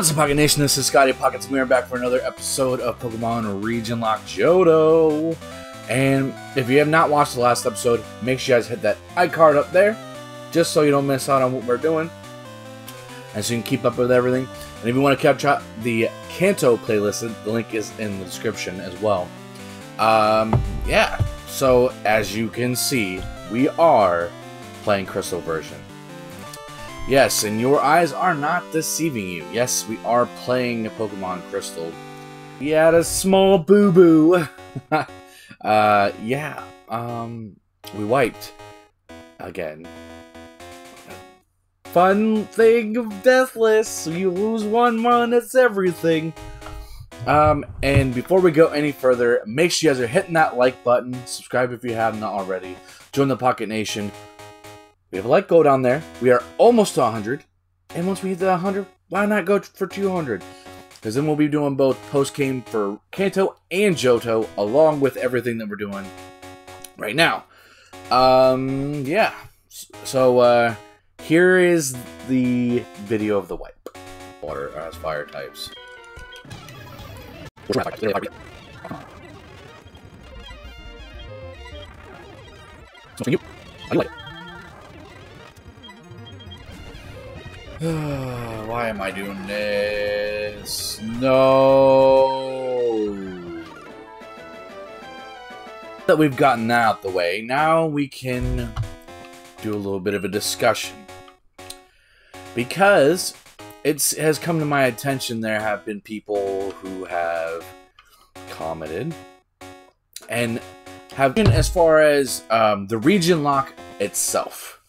What's up, Pocket Nation? This is Scotty Pockets. We are back for another episode of Pokemon Region Lock Johto. And if you have not watched the last episode, make sure you guys hit that iCard up there, just so you don't miss out on what we're doing, and so you can keep up with everything. And if you want to catch up the Kanto playlist, the link is in the description as well. Um, yeah. So as you can see, we are playing Crystal version. Yes, and your eyes are not deceiving you. Yes, we are playing Pokemon Crystal. We had a small boo-boo. uh, yeah, um, we wiped. Again. Fun thing of Deathless. You lose one run, it's everything. Um, and before we go any further, make sure you guys are hitting that like button. Subscribe if you have not already. Join the Pocket Nation. We have a like go down there. We are almost to 100. And once we hit the 100, why not go for 200? Because then we'll be doing both post-game for Kanto and Johto, along with everything that we're doing right now. Um, yeah. So, uh, here is the video of the wipe. Water as fire types. Why am I doing this? No. That we've gotten out the way, now we can do a little bit of a discussion. Because it's, it has come to my attention there have been people who have commented and have been as far as um, the region lock itself.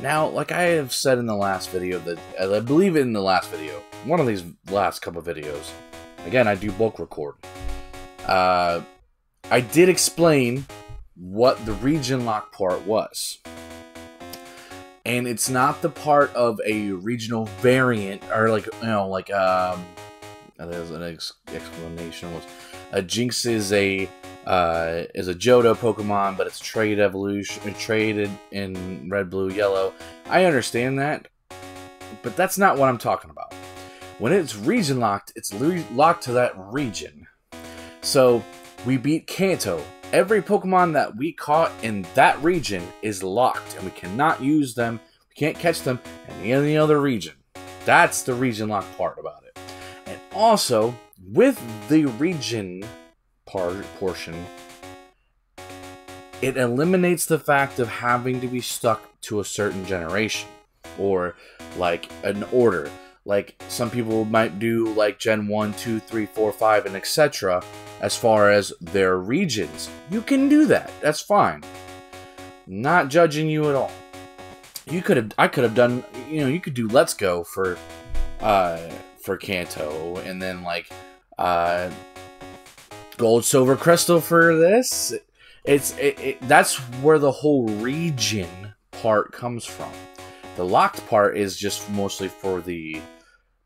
Now, like I have said in the last video, that I believe in the last video, one of these last couple videos, again, I do bulk record. Uh, I did explain what the region lock part was. And it's not the part of a regional variant, or like, you know, like, um, there's an ex explanation was, a Jynx is a uh, is a Johto Pokemon, but it's trade evolution, traded in red, blue, yellow. I understand that, but that's not what I'm talking about. When it's region locked, it's locked to that region. So we beat Kanto. Every Pokemon that we caught in that region is locked, and we cannot use them. We can't catch them in any other region. That's the region lock part about it. And also, with the region part portion, it eliminates the fact of having to be stuck to a certain generation or like an order. Like some people might do like Gen 1, 2, 3, 4, 5, and etc. as far as their regions. You can do that. That's fine. Not judging you at all. You could have I could have done you know, you could do Let's Go for uh for Kanto and then like uh gold, silver, crystal for this. It's it, it, that's where the whole region part comes from. The locked part is just mostly for the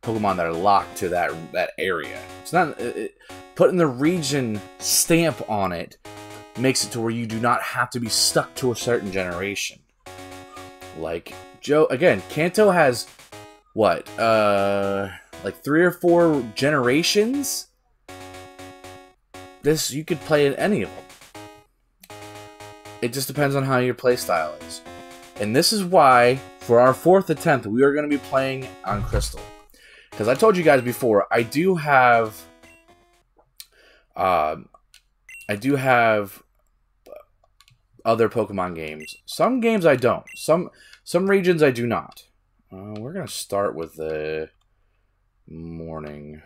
Pokemon that are locked to that that area. It's not it, putting the region stamp on it makes it to where you do not have to be stuck to a certain generation. Like Joe, again, Kanto has what, uh, like three or four generations this you could play in any of them. It just depends on how your playstyle is. And this is why, for our fourth attempt, we are going to be playing on Crystal. Because I told you guys before, I do have... Um, I do have other Pokemon games. Some games I don't. Some some regions I do not. Uh, we're going to start with the morning.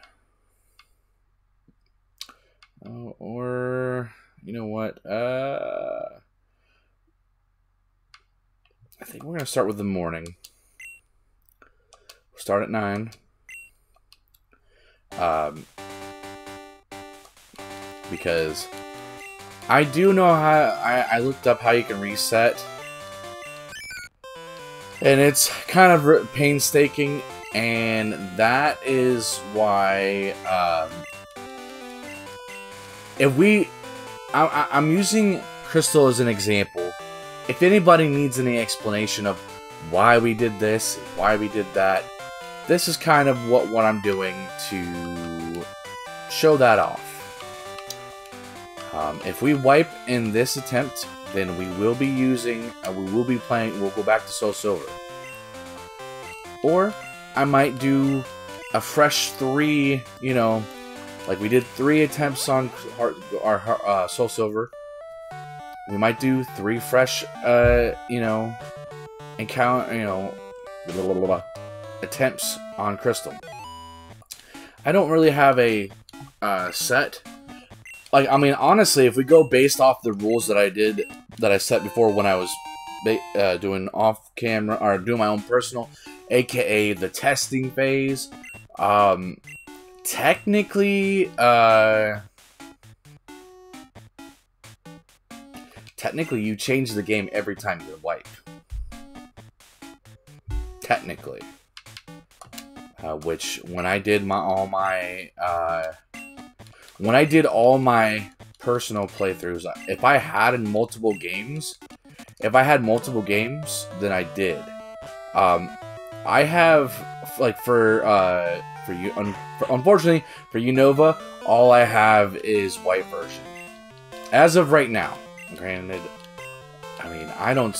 Oh, or, you know what? Uh, I think we're to start with the morning. We'll start at 9. Um, because I do know how, I, I looked up how you can reset. And it's kind of painstaking, and that is why um, if we, I, I'm using Crystal as an example. If anybody needs any explanation of why we did this, why we did that, this is kind of what, what I'm doing to show that off. Um, if we wipe in this attempt, then we will be using, uh, we will be playing, we'll go back to Soul Silver. Or I might do a fresh three, you know, like we did three attempts on Heart, our uh, Soul Silver. We might do three fresh, uh, you know, encounter, you know, blah, blah, blah, attempts on Crystal. I don't really have a uh, set. Like, I mean, honestly, if we go based off the rules that I did, that I set before when I was uh, doing off camera, or doing my own personal, aka the testing phase, um, technically, uh, technically you change the game every time you wipe. Technically. Uh, which, when I did my all my, uh, when I did all my personal playthroughs, if I had in multiple games, if I had multiple games, then I did. Um, I have, like, for, uh, for you, un for, unfortunately, for Unova, all I have is white version. As of right now, granted, I mean, I don't,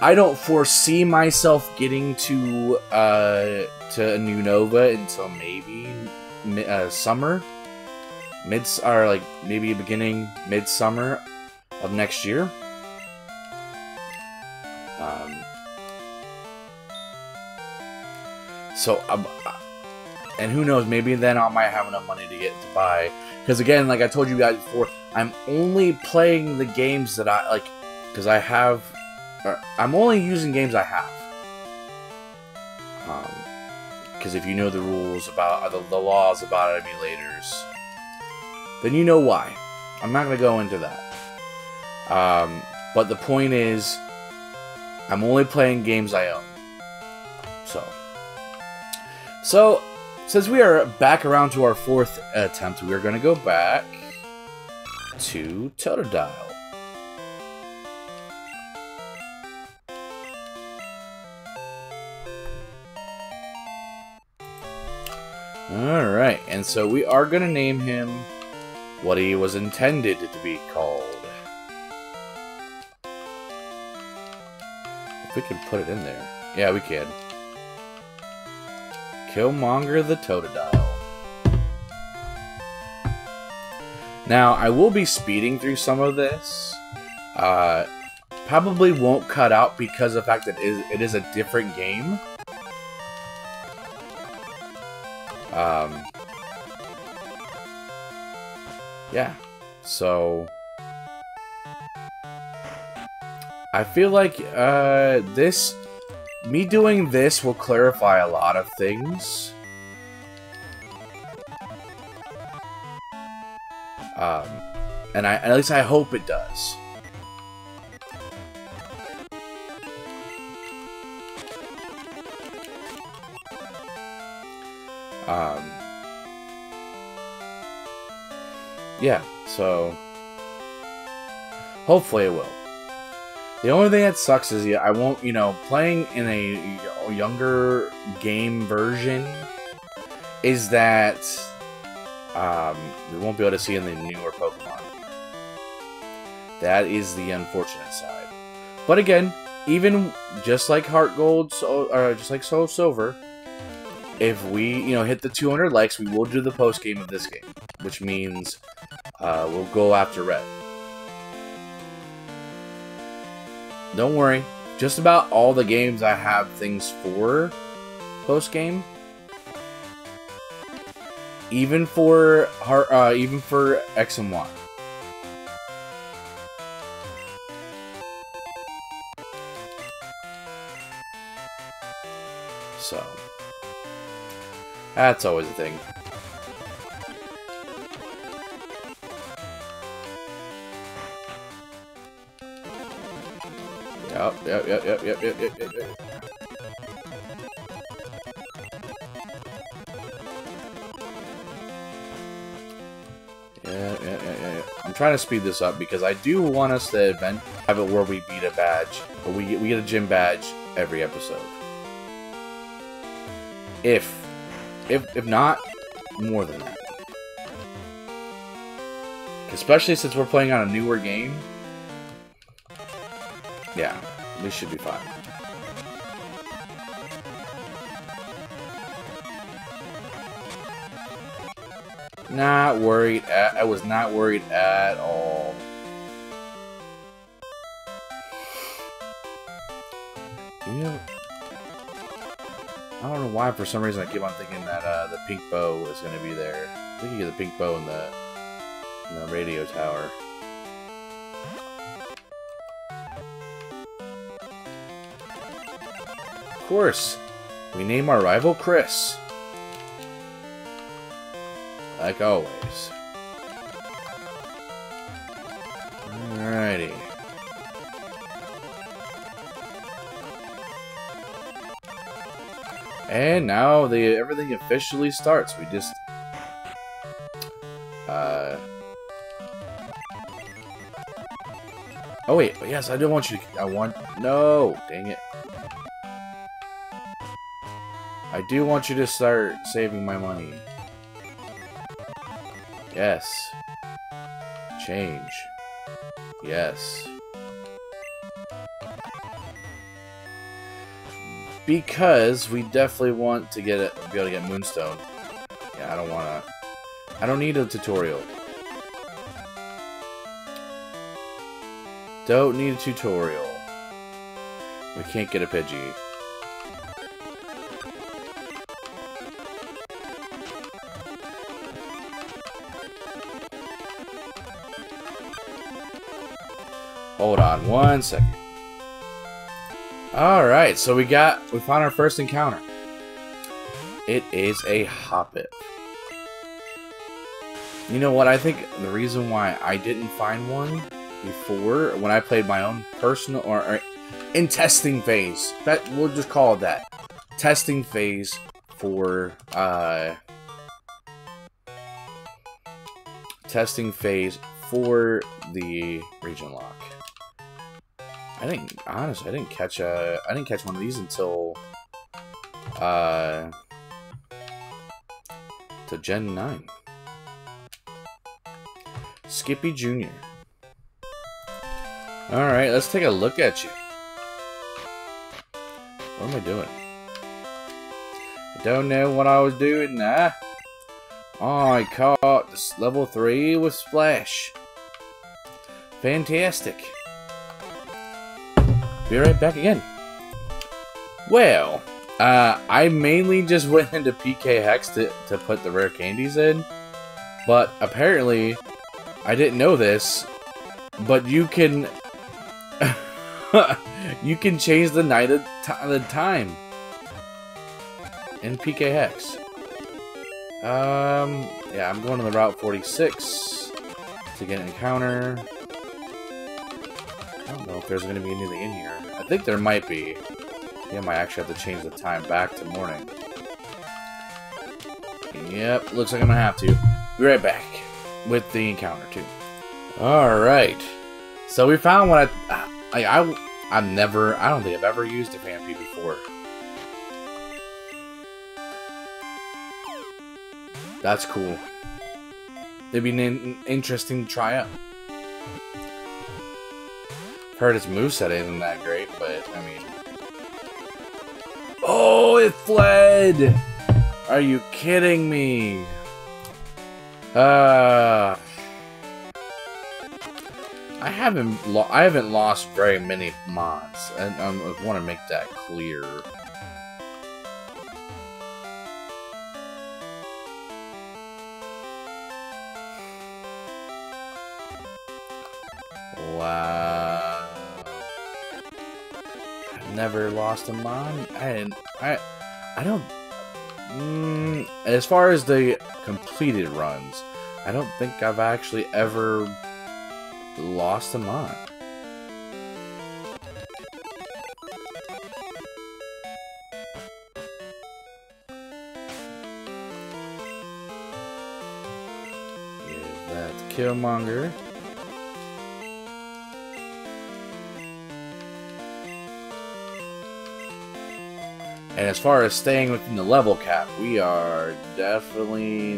I don't foresee myself getting to, uh, to Unova until maybe uh, summer, mid, or like maybe beginning midsummer of next year. Um, so, um, and who knows, maybe then I might have enough money to get to buy. Because again, like I told you guys before, I'm only playing the games that I like, because I have, I'm only using games I have. Um, because if you know the rules about the, the laws about emulators, then you know why. I'm not going to go into that. Um, but the point is, I'm only playing games I own. So, so since we are back around to our fourth attempt, we are going to go back to Totodile. Alright, and so we are going to name him what he was intended to be called. If we can put it in there. Yeah, we can. Killmonger the Totodile. Now, I will be speeding through some of this. Uh, probably won't cut out because of the fact that it is, it is a different game. Um, yeah, so I feel like uh, this, me doing this will clarify a lot of things. Um, and I, at least I hope it does. Um, yeah, so hopefully it will. The only thing that sucks is yeah, I won't, you know, playing in a younger game version is that um, we won't be able to see in the newer Pokemon. That is the unfortunate side. But again, even just like Heart Gold, so, uh, just like Soul Silver, if we, you know, hit the 200 likes, we will do the post game of this game, which means uh, we'll go after Red. Don't worry, just about all the games I have things for post game. Even for uh, even for X and Y. So. That's always a thing. Yep, yep, yep, yep, yep, yep, yep, yep, yep. Yeah, yeah, yeah, yeah. I'm trying to speed this up because I do want us to event have it where we beat a badge, or we get, we get a gym badge every episode. If, if, if not, more than that. Especially since we're playing on a newer game. Yeah, we should be fine. Not worried. At, I was not worried at all. Yeah. I don't know why. For some reason, I keep on thinking that uh, the pink bow is going to be there. I think you get the pink bow in the in the radio tower. Course, we name our rival Chris. Like always. Alrighty. And now the everything officially starts. We just uh Oh wait, yes, I do want you to I want no, dang it. I do want you to start saving my money. Yes. Change. Yes. Because we definitely want to get it, be able to get Moonstone. Yeah, I don't want to... I don't need a tutorial. Don't need a tutorial. We can't get a Pidgey. On one second. Alright, so we got, we found our first encounter. It is a Hoppip. You know what, I think the reason why I didn't find one before, when I played my own personal, or, or in testing phase, that we'll just call it that. Testing phase for, uh, testing phase for the region lock. I didn't honestly. I didn't catch a. I didn't catch one of these until uh to Gen nine. Skippy Jr. All right, let's take a look at you. What am I doing? I don't know what I was doing there. I caught this level 3 with Splash. Fantastic. Be right back again. Well, uh, I mainly just went into PKHex to, to put the rare candies in. But apparently, I didn't know this, but you can... you can change the night of the time in PKHex. Um, yeah, I'm going to the Route 46 to get an encounter. I don't know if there's going to be anything in here. I think there might be. I, I might actually have to change the time back to morning. Yep, looks like I'm going to have to. Be right back with the encounter, too. Alright. So we found what I... I, I I've never... I don't think I've ever used a Phanpy before. That's cool. It'd be an interesting to try out. Heard its moveset isn't that great, but I mean. Oh, it fled! Are you kidding me? Uh. I haven't I haven't lost very many mods, and I want to make that clear. Wow. Never lost a mon. I didn't. I. I don't. Mm, as far as the completed runs, I don't think I've actually ever lost a mon. Killmonger. And as far as staying within the level cap, we are definitely.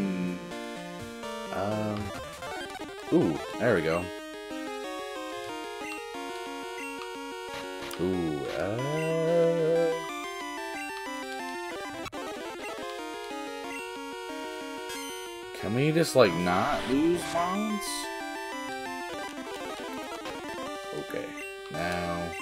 Um. Ooh, there we go. Ooh, uh. Can we just, like, not lose bonds? Okay, now.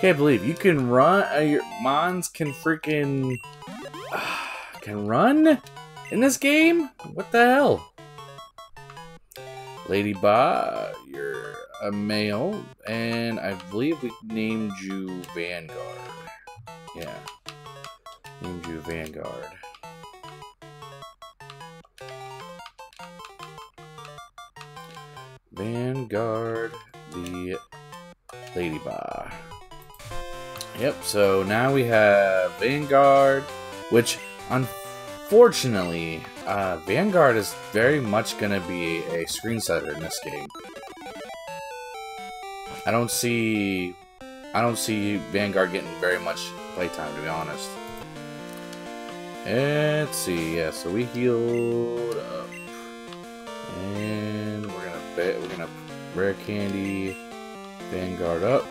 Can't believe you can run. Uh, your Mons can freaking uh, can run in this game. What the hell, Ledyba? You're a male, and I believe we named you Vanguard. Yeah, named you Vanguard. Vanguard, the Ledyba. Yep, so now we have Vanguard, which unfortunately, uh, Vanguard is very much going to be a screen setter in this game. I don't see I don't see Vanguard getting very much playtime to be honest. Let's see, yeah, so we healed up. And we're gonna bet we're gonna rare candy Vanguard up.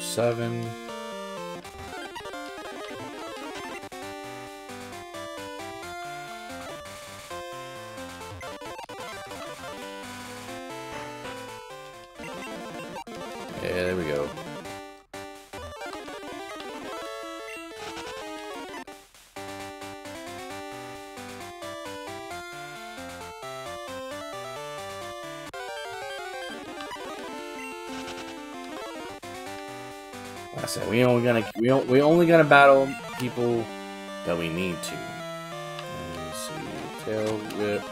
Seven. Yeah, there we go. We only gonna we, we only gonna battle people that we need to. Let's see, tail whip.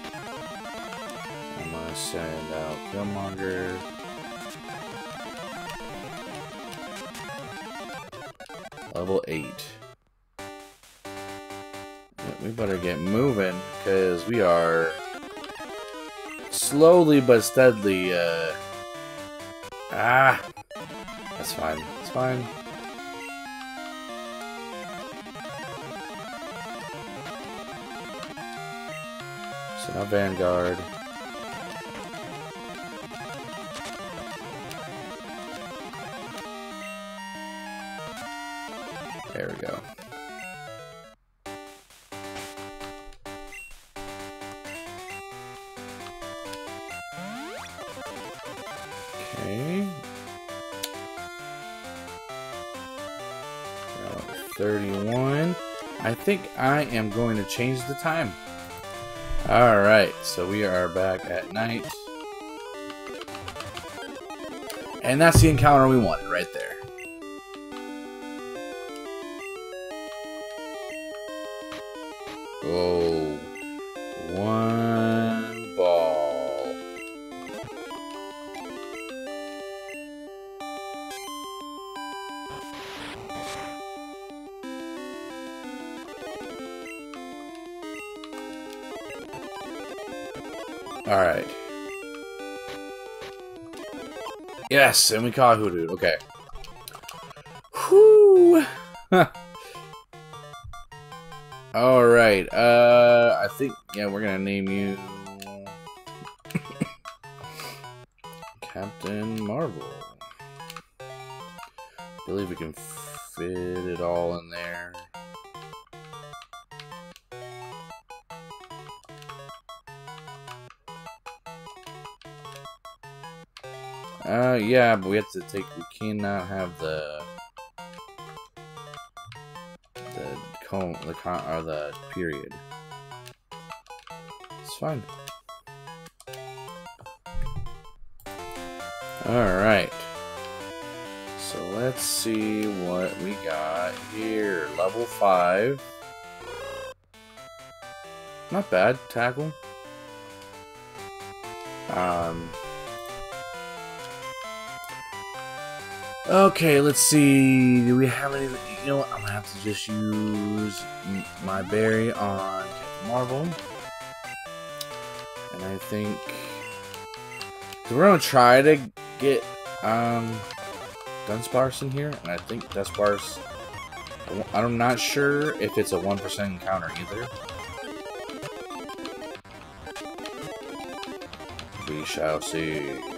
I'm gonna send out Killmonger. Level eight. we better get moving because we are slowly but steadily. Uh, ah, that's fine. It's fine. So now Vanguard. There we go. Okay. 31. I think I am going to change the time. Alright, so we are back at night. And that's the encounter we wanted right there. Oh, one Alright. Yes, and we caught Hoothoot. Okay. Whoo! Alright, uh, I think, yeah, we're gonna name you... Captain Marvel. believe we can fit it all in there. Uh, yeah, but we have to take, we cannot have the, the cone, the con, or the period. It's fine. Alright. So let's see what we got here. Level 5. Not bad, tackle. Um, Okay, let's see. Do we have any? You know what? I'm gonna have to just use my berry on Captain Marvel. And I think so we're gonna try to get um Dunsparce in here, and I think Dunsparce. I'm not sure if it's a one percent encounter either. We shall see.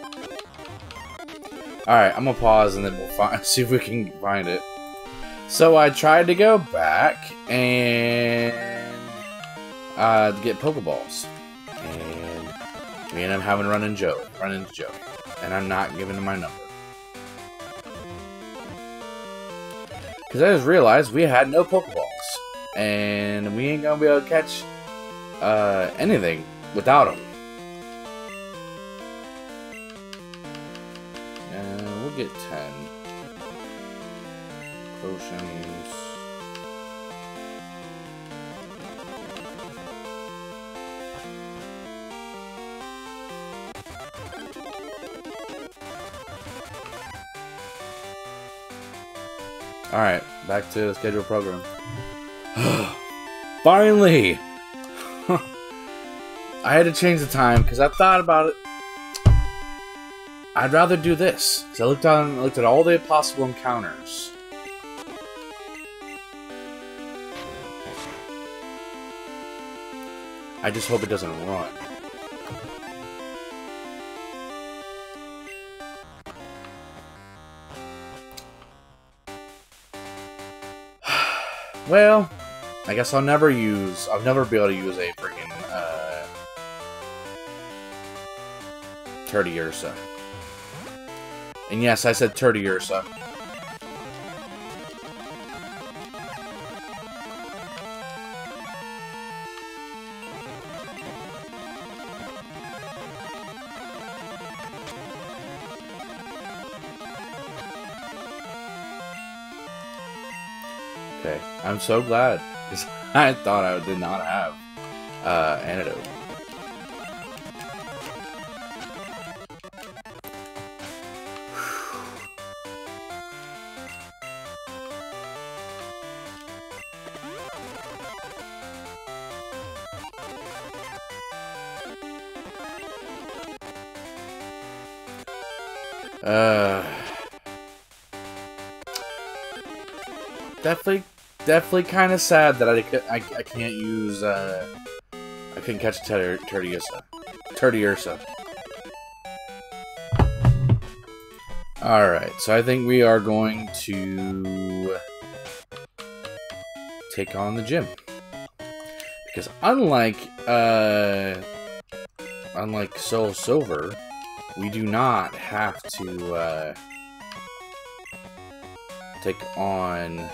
Alright, I'm gonna pause and then we'll find see if we can find it. So I tried to go back and uh, get Pokeballs. And me and I'm having run into Joe. Run into Joe. And I'm not giving him my number. Because I just realized we had no Pokeballs. And we ain't gonna be able to catch uh, anything without them. Get 10 potions. Alright, back to the scheduled program. Finally! I had to change the time because I thought about it I'd rather do this. So I looked on looked at all the possible encounters. I just hope it doesn't run. well, I guess I'll never use, I'll never be able to use a freaking, uh, Teddiursa. And yes, I said Teddiursa. Okay, I'm so glad, because I thought I did not have uh, antidote. Uh, definitely, definitely kind of sad that I, I, I can't use, uh, I couldn't catch Tur Teddiursa. Teddiursa. Alright, so I think we are going to take on the gym. Because unlike, uh, unlike Soul Silver, we do not have to uh, take on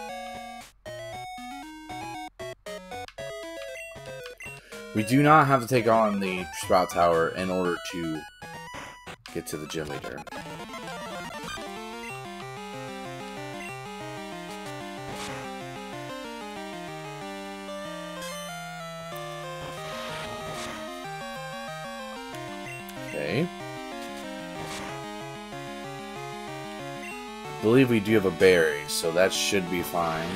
we do not have to take on the Sprout Tower in order to get to the gym leader. Believe we do have a berry, so that should be fine.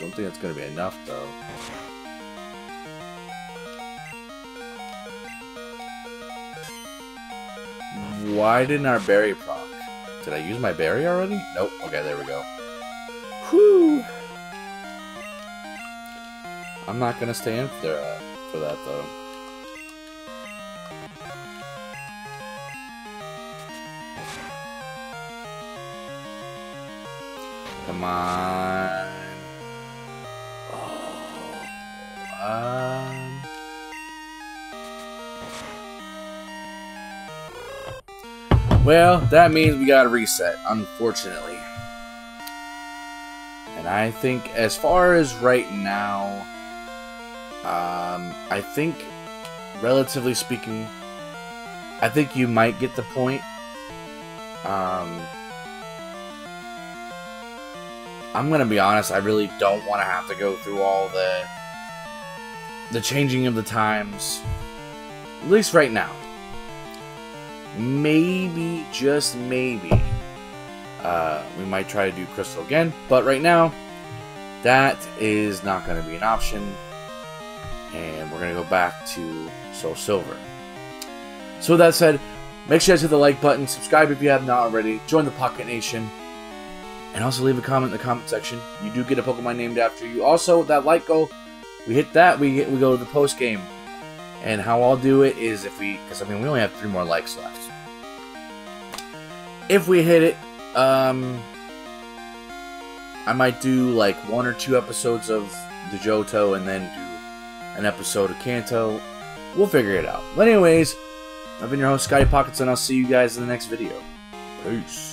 Don't think that's going to be enough, though. Why didn't our berry proc? Did I use my berry already? Nope. Okay, there we go. Whew! I'm not going to stay in there uh, for that, though. Come on. Oh, um. Well, that means we gotta reset, unfortunately. And I think, as far as right now, um, I think, relatively speaking, I think you might get the point. Um, I'm gonna be honest, I really don't want to have to go through all the the changing of the times. At least right now. maybe, just maybe, uh, we might try to do Crystal again. But right now, that is not going to be an option. And we're going to go back to Soul Silver. So with that said, make sure to hit the like button, subscribe if you have not already, join the Pocket Nation, and also leave a comment in the comment section. You do get a Pokemon named after you. Also, that like goal, we hit that, we get, we go to the post game. And how I'll do it is if we, because I mean we only have three more likes left. If we hit it, um, I might do like one or two episodes of the Johto and then do an episode of Kanto. We'll figure it out. But anyways, I've been your host, Scotty Pockets, and I'll see you guys in the next video. Peace.